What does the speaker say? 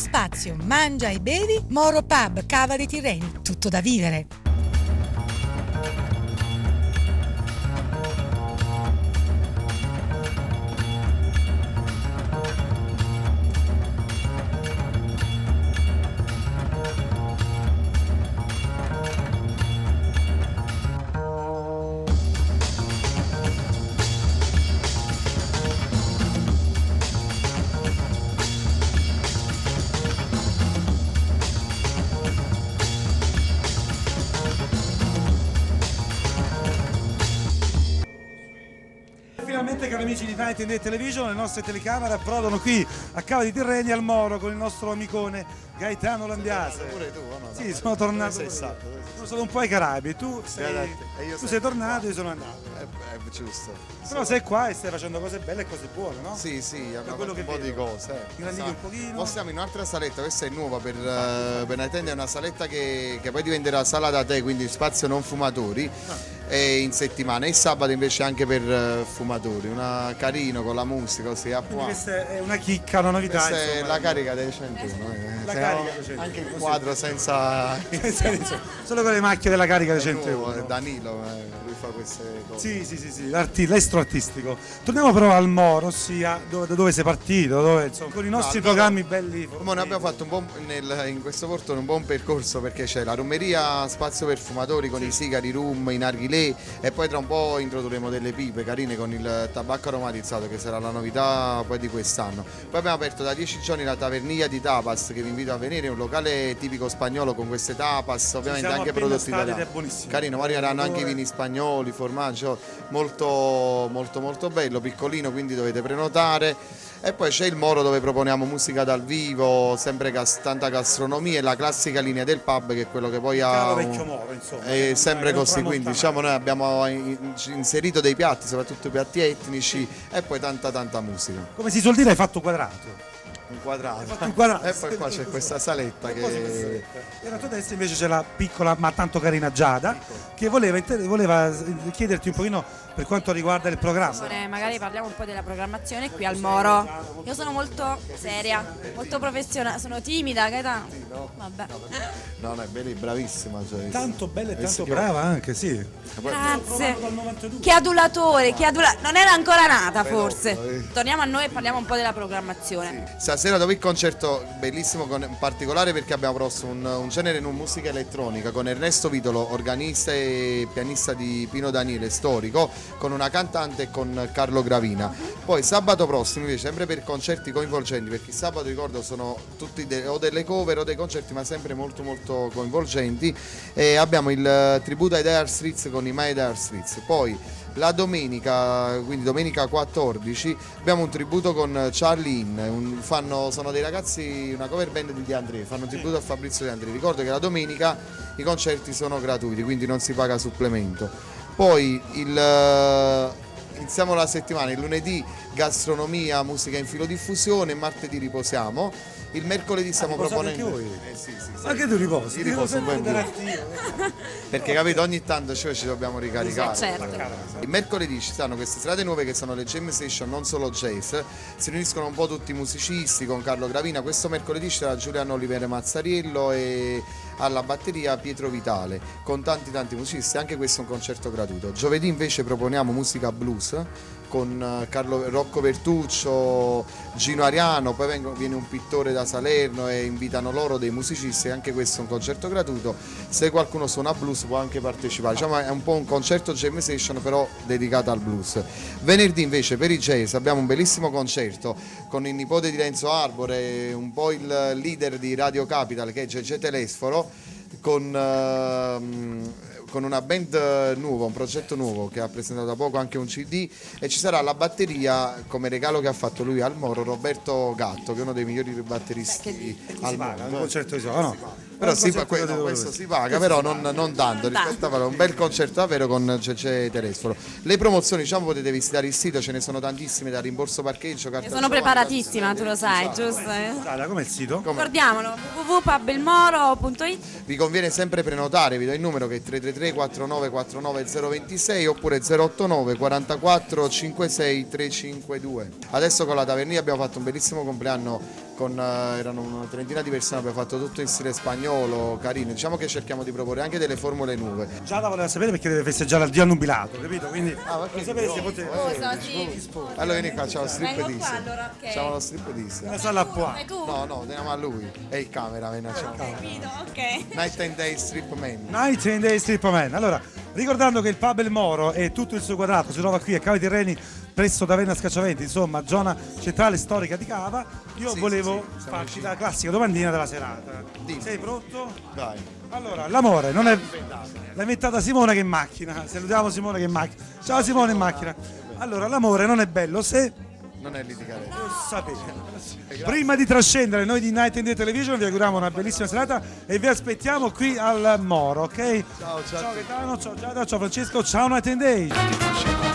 spazio, mangia e bevi, Moro Pub, Cava dei Tirreni, tutto da vivere. Finalmente cari amici di Night and Day Television, le nostre telecamere approdano qui a Cava di Tirreni al Moro con il nostro amicone Gaetano Lambiase. Pure tu, no? Sì, sono tornato. Sei stato, sei Sono stato un po' ai Caraibi, tu sei, E io tu sei tornato e io sono andato. Eh, eh, giusto. Però sei qua e stai facendo cose belle e cose buone, no? Sì, sì, abbiamo fatto un po' di cose. eh. Un pochino. Poi siamo in un'altra saletta, questa è nuova per, eh, per Night è una saletta che, che poi diventerà sala da tè, quindi spazio non fumatori. E in settimana, e sabato invece anche per eh, fumatori, una carino con la musica così a Quindi questa è una chicca, una novità. Questa è insomma. la carica dei 101. eh. La carica dei 101, Anche il quadro senza. Solo con le macchie della carica dei È nuovo, 101. è Danilo, eh, fa queste cose. Sì, sì, sì, sì, l'arti- l'estro artistico. Torniamo però al Moro, ossia dove, da dove sei partito, dove, insomma, con i nostri Moro- programmi belli. Mo ne abbiamo fatto un buon, nel- in questo porto un buon percorso perché c'è la rummeria Spazio per Fumatori con i sigari, rum, i narghilè e poi tra un po' introdurremo delle pipe carine con il tabacco aromatizzato che sarà la novità poi di quest'anno. Poi abbiamo aperto da 10 giorni la taverniglia di tapas che vi invito a venire, un locale tipico spagnolo con queste tapas, ovviamente anche prodotti italiani. Carino, poi arriveranno anche i vini spagnoli, formaggi, oh, molto molto molto bello, piccolino, quindi dovete prenotare. E poi c'è il Moro dove proponiamo musica dal vivo, sempre gas- tanta gastronomia e la classica linea del pub che è quello che poi ha... Un- vecchio Moro, insomma. È sempre Non così, quindi diciamo noi abbiamo in- inserito dei piatti, soprattutto piatti etnici e poi tanta tanta musica. Come si suol dire, hai fatto quadrato. Un quadrato. un quadrato. E poi qua c'è questa saletta E che... E alla tua destra invece c'è la piccola ma tanto carina Giada che voleva, voleva chiederti un pochino per quanto riguarda il programma. Magari parliamo un po' della programmazione qui al Moro. Io sono molto seria, molto professionale, sono timida, Gaetano. Vabbè. No, no, è bella, bravissima. Cioè, Tanto bella e tanto sì. brava anche, sì. Grazie. dal 92. Che adulatore, che adula- Non era ancora nata forse. Torniamo a noi e parliamo un po' della programmazione. Stasera dopo il concerto bellissimo con- in particolare perché abbiamo proposto un, un genere in musica elettronica con Ernesto Vitolo, organista e pianista di Pino Daniele, storico, con una cantante e con Carlo Gravina. Poi sabato prossimo invece sempre per concerti coinvolgenti perché sabato ricordo sono tutti de- o delle cover o dei concerti ma sempre molto molto coinvolgenti e abbiamo il tributo ai Dire Streets con i My Dire Streets. Poi la domenica, quindi domenica 14, abbiamo un tributo con Charlie In, un- fanno- sono dei ragazzi, una cover band di De André, fanno un tributo a Fabrizio De André. Ricordo che la domenica i concerti sono gratuiti, quindi non si paga supplemento. Poi il, eh, iniziamo la settimana, il lunedì gastronomia, musica in filodiffusione, martedì riposiamo. Il mercoledì stiamo riposate proponendo... anche voi? Eh, sì, sì, sì. Anche tu riposi. Io riposo un po' in più. Perché capito, ogni tanto cioè, ci dobbiamo ricaricare. Certo. Il mercoledì ci stanno queste serate nuove che sono le jam session, non solo jazz. Si riuniscono un po' tutti i musicisti con Carlo Gravina. Questo mercoledì sarà Giuliano Olivere Mazzariello e alla batteria Pietro Vitale con tanti tanti musicisti. Anche questo è un concerto gratuito. Giovedì invece proponiamo musica blues con eh, Carlo Rocco Vertuccio, Gino Ariano, poi vengo- viene un pittore da Salerno e invitano loro dei musicisti, anche questo è un concerto gratuito. Se qualcuno suona blues può anche partecipare, diciamo è un po' un concerto jam session però dedicato al blues. Venerdì invece per i jazz abbiamo un bellissimo concerto con il nipote di Renzo Arbore, un po' il leader di Radio Capital che è Gege Telesforo con, ehm, con una band eh, nuova, un progetto nuovo che ha presentato da poco anche un CD e ci sarà la batteria come regalo che ha fatto lui al Moro Roberto Gatto che è uno dei migliori batteristi al Si paga, un mondo. concerto di solito, no? Però si, concerto que- no, questo si paga, però non, non tanto, rispetto a un bel concerto davvero con Cece Telesforo. Le promozioni diciamo potete visitare il sito, ce ne sono tantissime da rimborso parcheggio, carta sono giovane, preparatissima, tu lo sai, giusto? eh? Dai, com'è il sito? Ricordiamolo, www.pubelmoro.it Vi conviene sempre prenotare, vi do il numero che è 333 49 49 026 oppure 089 44 56 352. Adesso con la Tavernia abbiamo fatto un bellissimo compleanno con, eh, erano una trentina di persone, abbiamo fatto tutto in stile spagnolo, carino. Diciamo che cerchiamo di proporre anche delle formule nuove. Giada voleva sapere perché deve festeggiare il dio annubilato, capito? Quindi Ah, perché sapere se io- poteva. Cosa, sì. Allora vieni qua, c'è lo strip di allora, ok. C'è lo strip di Una sala qua. No, no, andiamo a lui. È il cameraman. Ciao. Capito, ok. Night and Day Strip Man. Night and Day Strip Man. Allora, ricordando che il pub El Moro e tutto il suo quadrato si trova qui a Cava di Reni presso Taverna Scacciaventi, insomma, zona centrale storica di Cava, io Sì, volevo sì, sì, farci la classica domandina della serata. Dimmi. Sei pronto? Dai. Allora, l'amore non è. L'ha inventata Simone che è in macchina. Salutiamo Simone che è in macchina. Ciao Simone in macchina. Allora, l'amore non è bello se Non è litigare. lo sapete. Prima di trascendere, noi di Night and Day Television vi auguriamo una bellissima serata e vi aspettiamo qui al Moro, ok? Ciao, ciao. Ciao Gaetano, ciao Giada, ciao Francesco, ciao Night and Day.